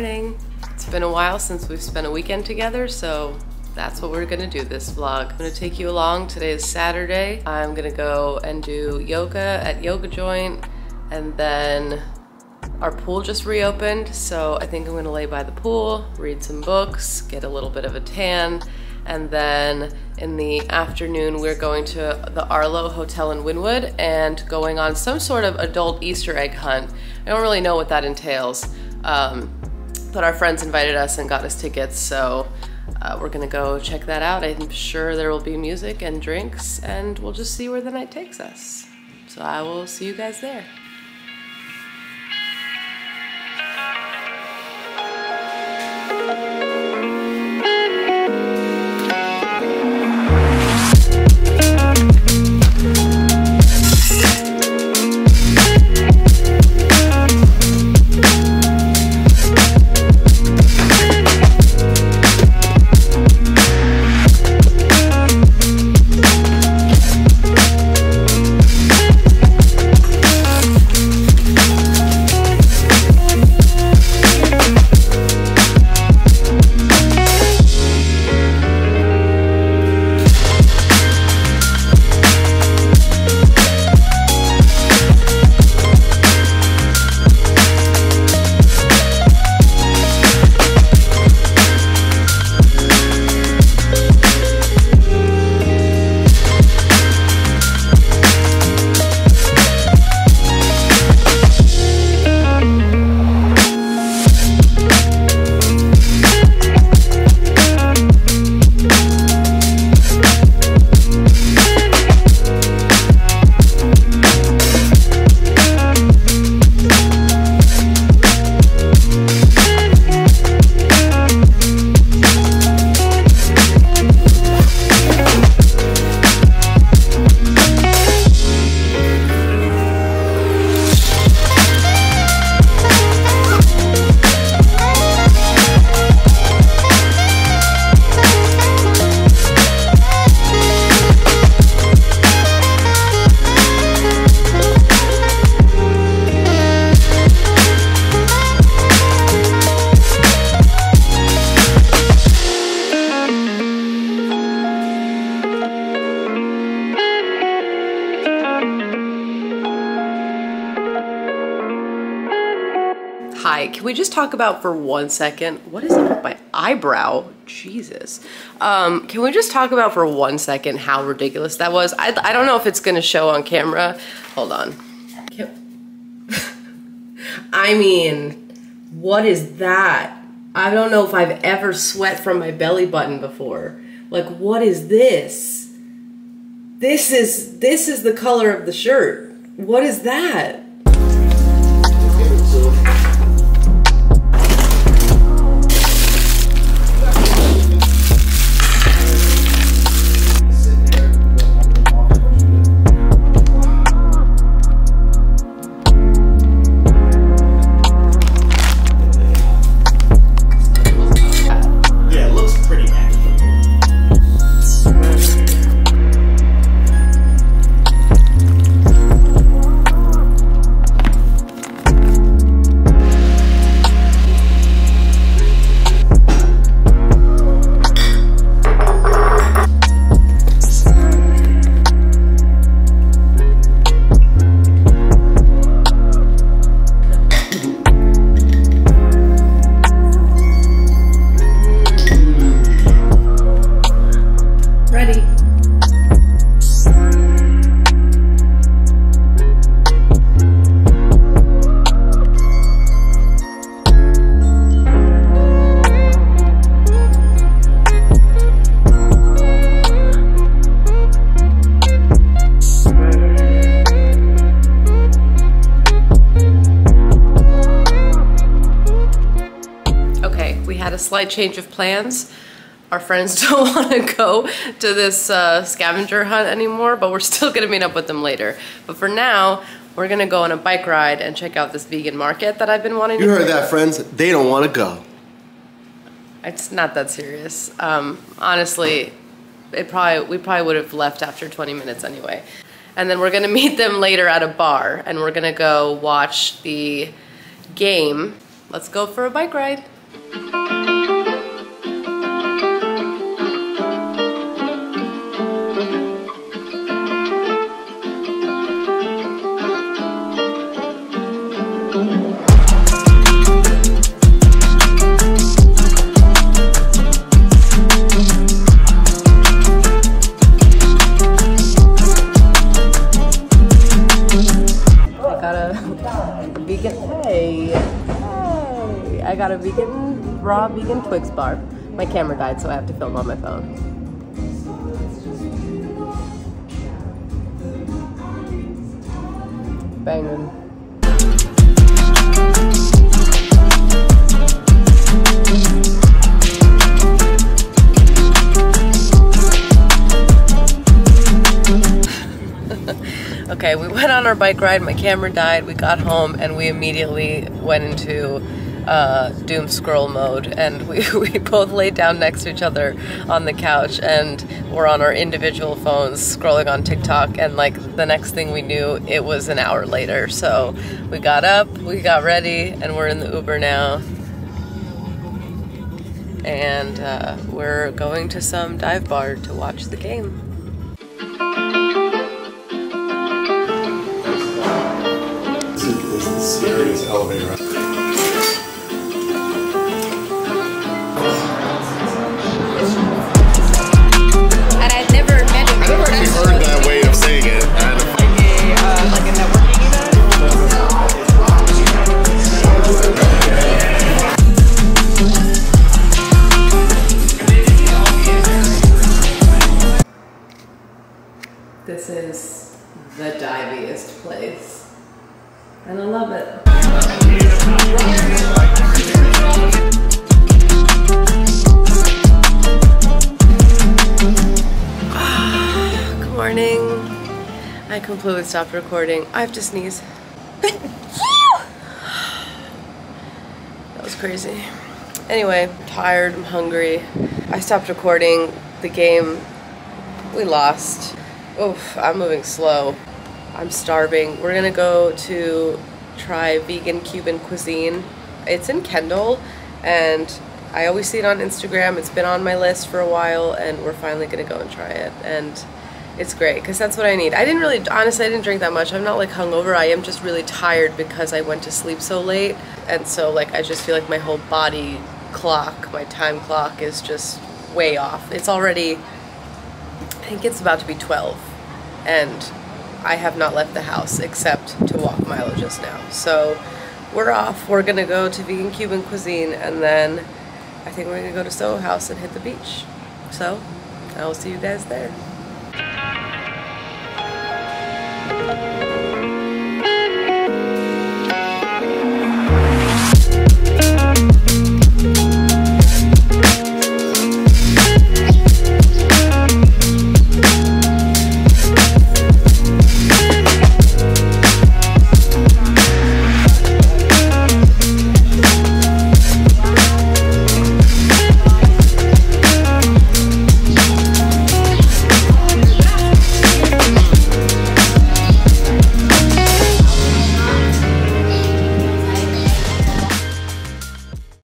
morning. It's been a while since we've spent a weekend together, so that's what we're gonna do this vlog. I'm gonna take you along. Today is Saturday. I'm gonna go and do yoga at Yoga Joint, and then our pool just reopened, so I think I'm gonna lay by the pool, read some books, get a little bit of a tan, and then in the afternoon we're going to the Arlo Hotel in Wynwood and going on some sort of adult Easter egg hunt. I don't really know what that entails, um, but our friends invited us and got us tickets, so uh, we're gonna go check that out. I'm sure there will be music and drinks, and we'll just see where the night takes us. So I will see you guys there. Can we just talk about for one second, what is up with my eyebrow? Jesus. Um, can we just talk about for one second how ridiculous that was? I, I don't know if it's gonna show on camera. Hold on. I mean, what is that? I don't know if I've ever sweat from my belly button before. Like, what is this? This is, this is the color of the shirt. What is that? Okay, we had a slight change of plans. Our friends don't want to go to this uh, scavenger hunt anymore, but we're still going to meet up with them later. But for now, we're going to go on a bike ride and check out this vegan market that I've been wanting You to You heard that, friends? They don't want to go. It's not that serious. Um, honestly, it probably we probably would have left after 20 minutes anyway. And then we're gonna meet them later at a bar, and we're gonna go watch the game let's go for a bike ride. I got a vegan. Hey! I got a vegan, raw vegan Twix bar. My camera died, so I have to film on my phone. Banging. Okay, we went on our bike ride. My camera died. We got home and we immediately went into uh, doom scroll mode. And we, we both laid down next to each other on the couch and we're on our individual phones scrolling on TikTok. And like the next thing we knew, it was an hour later. So we got up, we got ready, and we're in the Uber now. And uh, we're going to some dive bar to watch the game. This is the scariest elevator. This is the diviest place. And I love it. Good morning. I completely stopped recording. I have to sneeze. that was crazy. Anyway, I'm tired, I'm hungry. I stopped recording the game. We lost. Oof, I'm moving slow. I'm starving. We're gonna go to try vegan Cuban cuisine. It's in Kendall, and I always see it on Instagram. It's been on my list for a while, and we're finally gonna go and try it. And it's great because that's what I need. I didn't really, honestly, I didn't drink that much. I'm not like hungover. I am just really tired because I went to sleep so late, and so like I just feel like my whole body clock, my time clock, is just way off. It's already think it's about to be 12 and I have not left the house except to walk Milo just now. So we're off. We're gonna go to vegan Cuban cuisine and then I think we're gonna go to Soho House and hit the beach. So I will see you guys there.